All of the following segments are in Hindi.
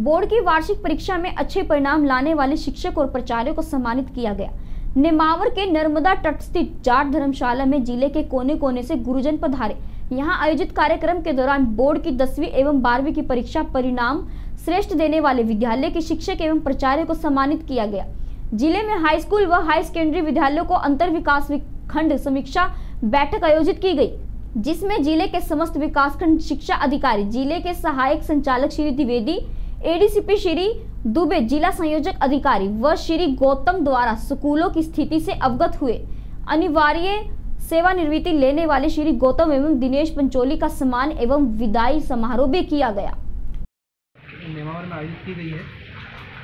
बोर्ड की वार्षिक परीक्षा में अच्छे परिणाम लाने वाले शिक्षक और प्राचार्यों को सम्मानित किया गया। नेमावर के नर्मदा तट स्थित जाट धर्मशाला में ज़िले के कोने कोने से गुरुजन पधारे। यहाँ आयोजित कार्यक्रम के दौरान बोर्ड की दसवीं एवं बारहवीं की परीक्षा परिणाम श्रेष्ठ देने वाले विद्यालय के शिक्षक एवं प्राचार्य को सम्मानित किया गया। ज़िले में हाई स्कूल व हाई सेकेंडरी विद्यालयों को अंतर विकास खंड समीक्षा बैठक आयोजित की गई, जिसमें ज़िले के समस्त विकासखंड शिक्षा अधिकारी, ज़िले के सहायक संचालक श्री द्विवेदी एडीसीपी श्री दुबे जिला संयोजक अधिकारी व श्री गौतम द्वारा स्कूलों की स्थिति से अवगत हुए। अनिवार्य सेवानिवृत्ति लेने वाले श्री गौतम एवं दिनेश पंचोली का सम्मान एवं विदाई समारोह भी किया गया। है।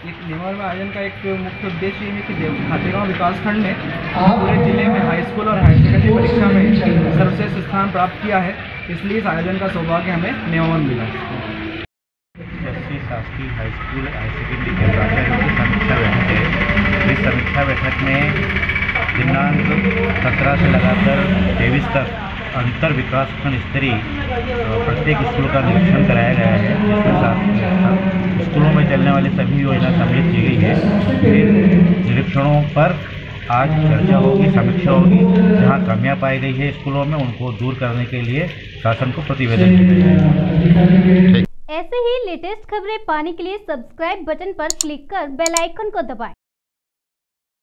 एक नेमावर में आयोजन का एक मुख्य उद्देश्य है कि खातेगांव विकासखंड ने पूरे ज़िले में हाई स्कूल और हायर सेकेंडरी परीक्षा में सर्वश्रेष्ठ स्थान प्राप्त किया है। इसलिए इस आयोजन का सौभाग्य हमें नेमावर मिला। शासकीय हाई स्कूल हाई सेकेंडरी के प्राचार्यों की समीक्षा बैठक है। इस समीक्षा बैठक में दिनांक सत्रह से लगाकर तेईस तक अंतर विकासखंड स्तरीय अ, प्रत्येक स्कूल का निरीक्षण कराया गया है। जिसमें स्कूलों में चलने वाली सभी योजना सम्मिलित की गई है। फिर निरीक्षणों पर आज चर्चा होगी समीक्षा होगी। जहाँ कमियाँ पाई गई है स्कूलों में उनको दूर करने के लिए शासन को प्रतिवेदन दिया जाएगा। ऐसे ही लेटेस्ट खबरें पाने के लिए सब्सक्राइब बटन पर क्लिक कर बेल आइकन को दबाएँ।